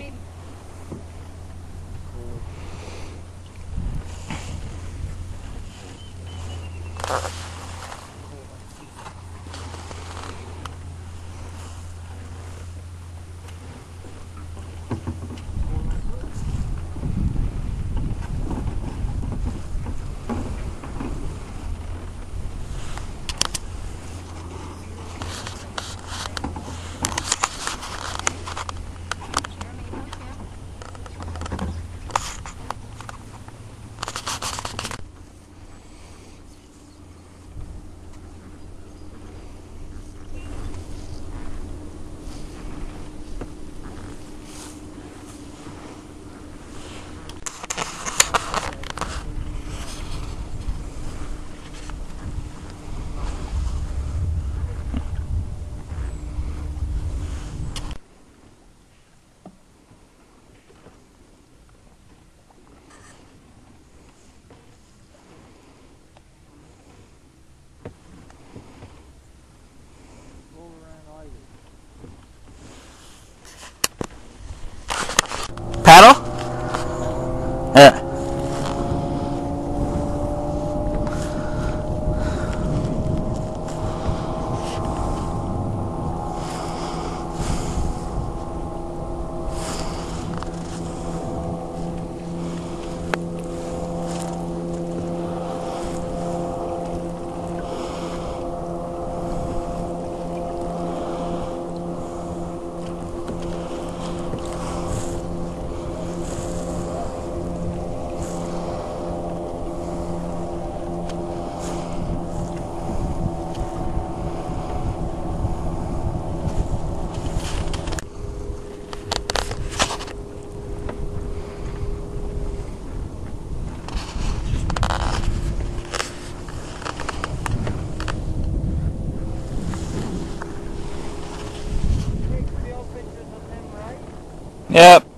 maybe. Paddle? Yep.